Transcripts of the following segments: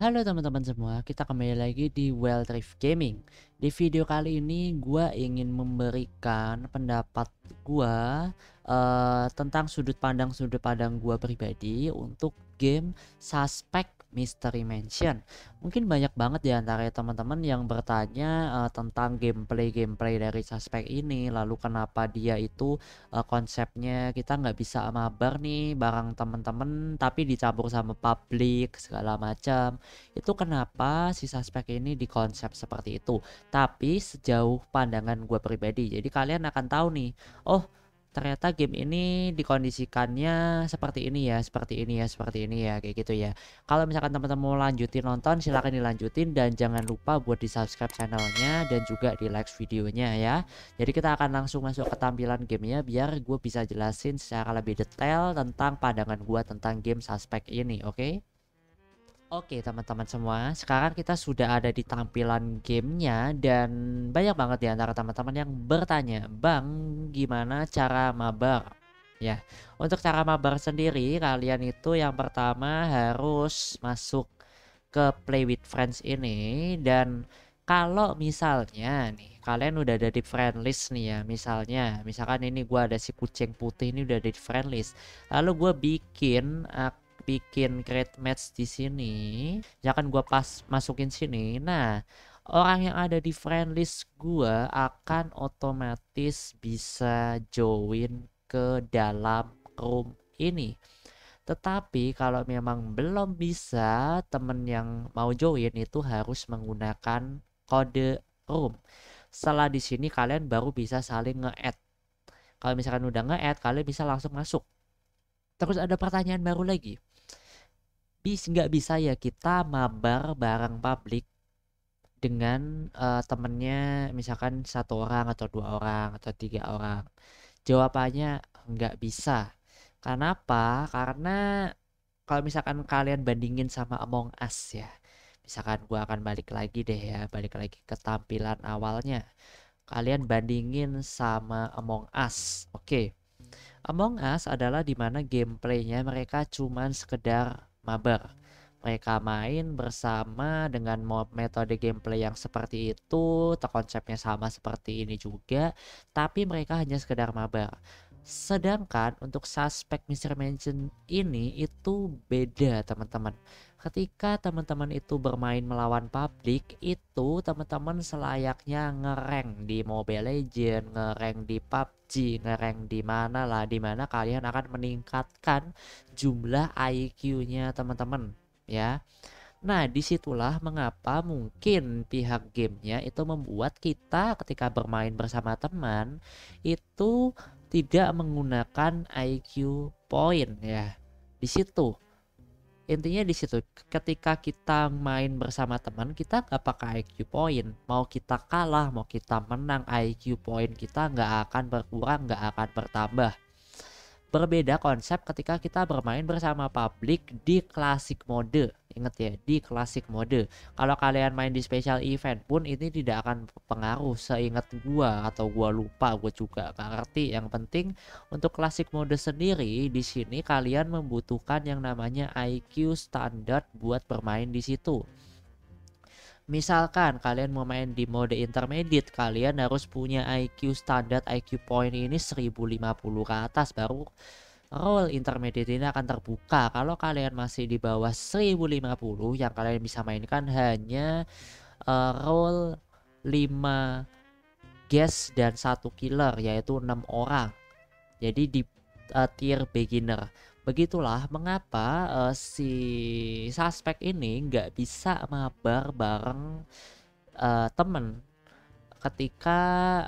Halo teman-teman semua, kita kembali lagi di Well Drift Gaming. Di video kali ini gua ingin memberikan pendapat gua uh, tentang sudut pandang sudut pandang gua pribadi untuk game Suspect Mystery Mansion. Mungkin banyak banget di antara teman-teman yang bertanya uh, tentang gameplay-gameplay dari Suspect ini, lalu kenapa dia itu uh, konsepnya kita nggak bisa mabar nih barang teman-teman tapi dicampur sama publik segala macam. Itu kenapa si Suspect ini di konsep seperti itu. Tapi sejauh pandangan gue pribadi, jadi kalian akan tahu nih, oh ternyata game ini dikondisikannya seperti ini ya, seperti ini ya, seperti ini ya, kayak gitu ya. Kalau misalkan teman-teman mau lanjutin nonton, silahkan dilanjutin dan jangan lupa buat di subscribe channelnya dan juga di like videonya ya. Jadi kita akan langsung masuk ke tampilan gamenya biar gue bisa jelasin secara lebih detail tentang pandangan gue tentang game suspect ini, oke? Okay? Oke teman-teman semua, sekarang kita sudah ada di tampilan gamenya dan banyak banget di antara teman-teman yang bertanya, Bang gimana cara mabar? Ya, untuk cara mabar sendiri kalian itu yang pertama harus masuk ke play with friends ini dan kalau misalnya nih kalian udah ada di friend list nih ya misalnya misalkan ini gua ada si kucing putih ini udah ada di friend list lalu gue bikin bikin create match di sini ya kan gua pas masukin sini. Nah orang yang ada di friend list gua akan otomatis bisa join ke dalam room ini. Tetapi kalau memang belum bisa temen yang mau join itu harus menggunakan kode room. Setelah di sini kalian baru bisa saling nge-add. Kalau misalkan udah nge-add kalian bisa langsung masuk. Terus ada pertanyaan baru lagi bis nggak bisa ya kita mabar barang publik dengan uh, temennya misalkan satu orang atau dua orang atau tiga orang. Jawabannya nggak bisa. Kenapa karena kalau misalkan kalian bandingin sama Among Us ya misalkan gua akan balik lagi deh ya balik lagi ke tampilan awalnya. Kalian bandingin sama Among Us. Oke. Okay. Among Us adalah di mana gameplaynya mereka cuman sekedar mabar. Mereka main bersama dengan metode gameplay yang seperti itu, konsepnya sama seperti ini juga, tapi mereka hanya sekedar mabar. Sedangkan untuk suspek Mr. Mansion ini itu beda teman-teman. Ketika teman-teman itu bermain melawan publik itu teman-teman selayaknya ngereng di Mobile Legend, ngereng di PUBG, ngereng di mana lah di mana kalian akan meningkatkan jumlah IQ-nya teman-teman ya. Nah, di situlah mengapa mungkin pihak gamenya itu membuat kita ketika bermain bersama teman itu tidak menggunakan IQ point ya. Di situ intinya di situ ketika kita main bersama teman kita nggak pakai IQ point mau kita kalah mau kita menang IQ point kita nggak akan berkurang nggak akan bertambah Berbeda konsep ketika kita bermain bersama publik di klasik mode. Ingat ya, di klasik mode. Kalau kalian main di special event pun ini tidak akan pengaruh seingat gua atau gua lupa, gua juga gak ngerti. Yang penting untuk klasik mode sendiri di sini kalian membutuhkan yang namanya IQ standar buat bermain di situ. Misalkan kalian mau main di mode intermediate, kalian harus punya IQ standar IQ point ini 1050 ke atas baru role intermediate ini akan terbuka. Kalau kalian masih di bawah 1050 yang kalian bisa mainkan hanya uh, role 5 guest dan satu killer yaitu 6 orang. Jadi di uh, tier beginner. Begitulah mengapa uh, si suspek ini nggak bisa mabar bareng uh, temen ketika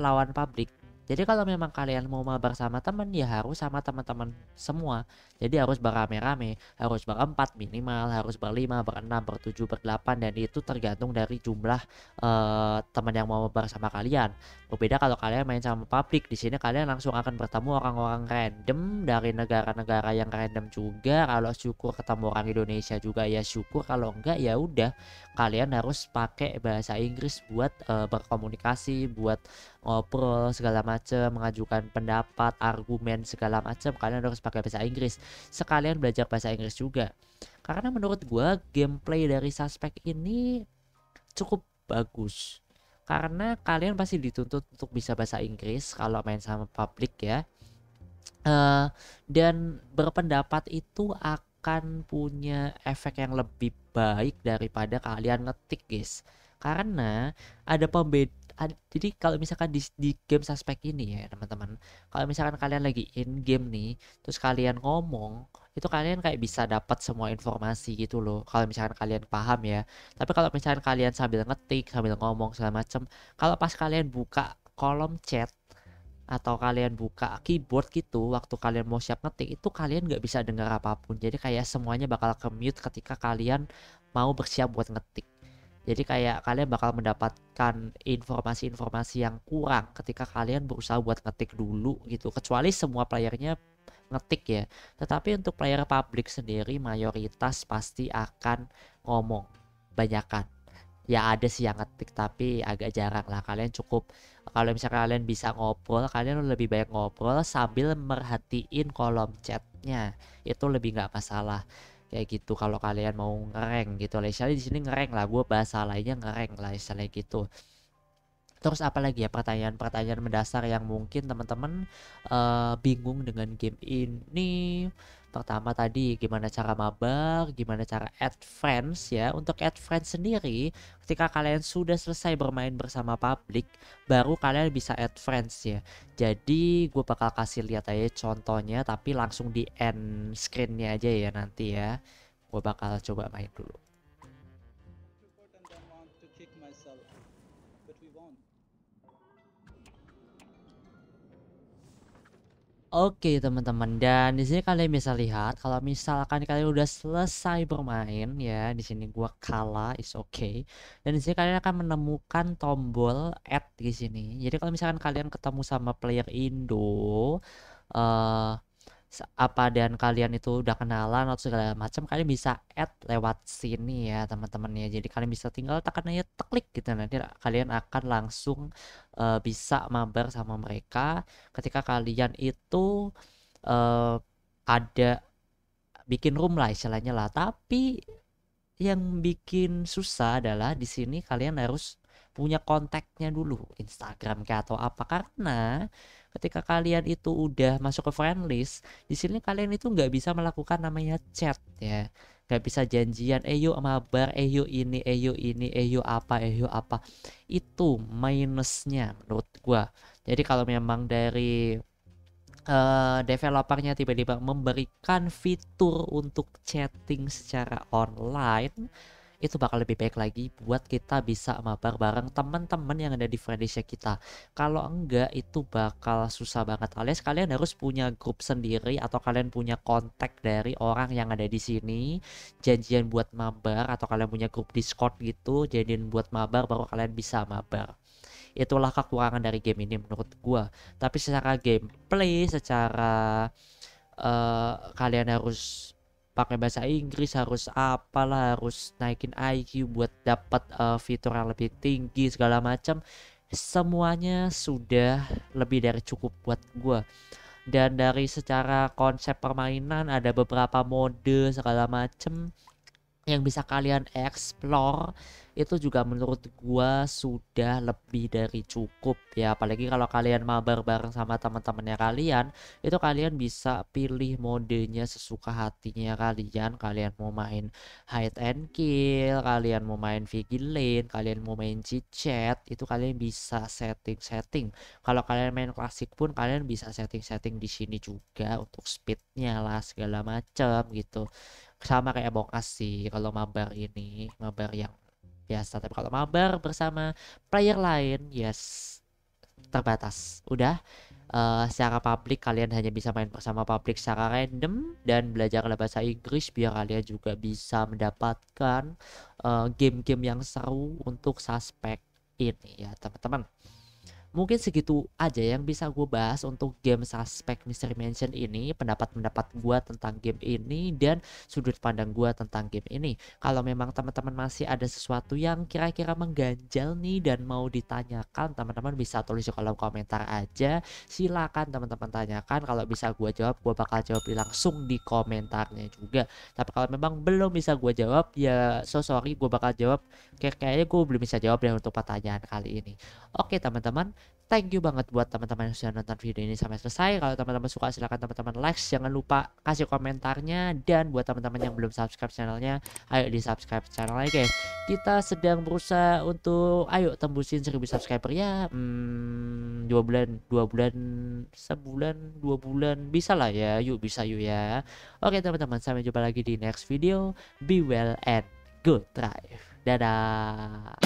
lawan publik jadi kalau memang kalian mau mabar sama temen ya harus sama teman-teman semua. Jadi harus berame-rame, harus berempat minimal, harus berlima, berenam, bertujuh, berdelapan dan itu tergantung dari jumlah uh, teman yang mau mabar sama kalian. Berbeda kalau kalian main sama publik, di sini kalian langsung akan bertemu orang-orang random dari negara-negara yang random juga. Kalau syukur ketemu orang Indonesia juga ya syukur, kalau enggak ya udah. Kalian harus pakai bahasa Inggris buat uh, berkomunikasi, buat ngobrol segala macam mengajukan pendapat argumen segala macam kalian harus pakai bahasa Inggris. Sekalian belajar bahasa Inggris juga. Karena menurut gue gameplay dari suspek ini cukup bagus karena kalian pasti dituntut untuk bisa bahasa Inggris kalau main sama publik ya. Uh, dan berpendapat itu akan punya efek yang lebih baik daripada kalian ngetik guys. Karena ada pembeda jadi kalau misalkan di, di game suspek ini ya teman-teman kalau misalkan kalian lagi in game nih terus kalian ngomong itu kalian kayak bisa dapat semua informasi gitu loh kalau misalkan kalian paham ya. Tapi kalau misalkan kalian sambil ngetik sambil ngomong segala macam kalau pas kalian buka kolom chat atau kalian buka keyboard gitu waktu kalian mau siap ngetik itu kalian nggak bisa dengar apa pun. Jadi kayak semuanya bakal ke mute ketika kalian mau bersiap buat ngetik jadi kayak kalian bakal mendapatkan informasi-informasi yang kurang ketika kalian berusaha buat ngetik dulu gitu. Kecuali semua playernya ngetik ya. Tetapi untuk player public sendiri mayoritas pasti akan ngomong banyakan. Ya ada sih yang ngetik tapi agak jarang lah. Kalian cukup kalau misalnya kalian bisa ngobrol, kalian lebih baik ngobrol sambil merhatiin kolom chatnya. Itu lebih nggak masalah kayak gitu kalau kalian mau ngereng gitu. Lah istilahnya di sini ngereng lah. Gue bahasa lainnya ngereng lah istilahnya gitu. Terus apa lagi ya? Pertanyaan-pertanyaan mendasar yang mungkin teman-teman uh, bingung dengan game ini Pertama tadi gimana cara mabar, gimana cara add friends ya. Untuk add friends sendiri, ketika kalian sudah selesai bermain bersama publik, baru kalian bisa add friends ya. Jadi gue bakal kasih lihat aja contohnya, tapi langsung di end screennya aja ya nanti ya. Gue bakal coba main dulu. Oke teman-teman. Dan di sini kalian bisa lihat kalau misalkan kalian udah selesai bermain ya di sini gua kalah is okay. Dan di sini kalian akan menemukan tombol add di sini. Jadi kalau misalkan kalian ketemu sama player Indo uh, apa dan kalian itu udah kenalan atau segala macam kalian bisa add lewat sini ya teman-teman ya jadi kalian bisa tinggal tekan aja klik gitu. Nanti kalian akan langsung uh, bisa mabar sama mereka. Ketika kalian itu uh, ada bikin room lah istilahnya lah. Tapi yang bikin susah adalah di sini kalian harus punya kontaknya dulu Instagram kayak atau apa. Karena ketika kalian itu udah masuk ke friend list di sini kalian itu nggak bisa melakukan namanya chat ya. Nggak bisa janjian eh yuk mabar eh yuk ini eh yuk ini eh yuk apa eh yuk apa. Itu minusnya menurut gua. Jadi kalau memang dari uh, developernya tiba-tiba memberikan fitur untuk chatting secara online itu bakal lebih baik lagi buat kita bisa mabar bareng teman-teman yang ada di friendlistnya kita. Kalau enggak itu bakal susah banget. Alias kalian harus punya grup sendiri atau kalian punya kontak dari orang yang ada di sini. Janjian buat mabar atau kalian punya grup discord gitu jadian buat mabar baru kalian bisa mabar. Itulah kekurangan dari game ini menurut gua. Tapi secara gameplay secara uh, kalian harus pakai bahasa Inggris harus apalah harus naikin IQ buat dapat uh, fitur yang lebih tinggi segala macam semuanya sudah lebih dari cukup buat gue dan dari secara konsep permainan ada beberapa mode segala macam yang bisa kalian explore itu juga menurut gua sudah lebih dari cukup ya. Apalagi kalau kalian mabar bareng sama teman-temannya kalian itu kalian bisa pilih modenya sesuka hatinya kalian. Kalian mau main hide and kill kalian mau main vigilante kalian mau main chat itu kalian bisa setting-setting. Kalau kalian main klasik pun kalian bisa setting-setting di sini juga untuk speednya lah segala macam gitu. Sama kayak Bokas sih kalau mabar ini mabar yang biasa tapi kalau mabar bersama player lain yes terbatas. Udah uh, secara publik kalian hanya bisa main bersama publik secara random dan belajar bahasa Inggris biar kalian juga bisa mendapatkan uh, game-game uh, yang seru untuk suspek ini ya teman-teman mungkin segitu aja yang bisa gue bahas untuk game Suspect Mystery Mansion ini pendapat-pendapat gue tentang game ini dan sudut pandang gue tentang game ini. Kalau memang teman-teman masih ada sesuatu yang kira-kira mengganjal nih dan mau ditanyakan teman-teman bisa tulis di kolom komentar aja. Silakan teman-teman tanyakan. Kalau bisa gue jawab gue bakal jawab langsung di komentarnya juga. Tapi kalau memang belum bisa gue jawab ya so sorry gue bakal jawab. Kayak kayaknya gue belum bisa jawab deh untuk pertanyaan kali ini. Oke teman-teman thank you banget buat teman-teman yang sudah nonton video ini sampai selesai. Kalau teman-teman suka silahkan teman-teman like jangan lupa kasih komentarnya. Dan buat teman-teman yang belum subscribe channelnya ayo di subscribe channelnya guys. Kita sedang berusaha untuk ayo tembusin 1000 subscriber ya. Hmm, dua bulan dua bulan sebulan dua bulan. Bisa lah ya yuk bisa yuk ya. Oke teman-teman sampai jumpa lagi di next video. Be well and good drive. Dadah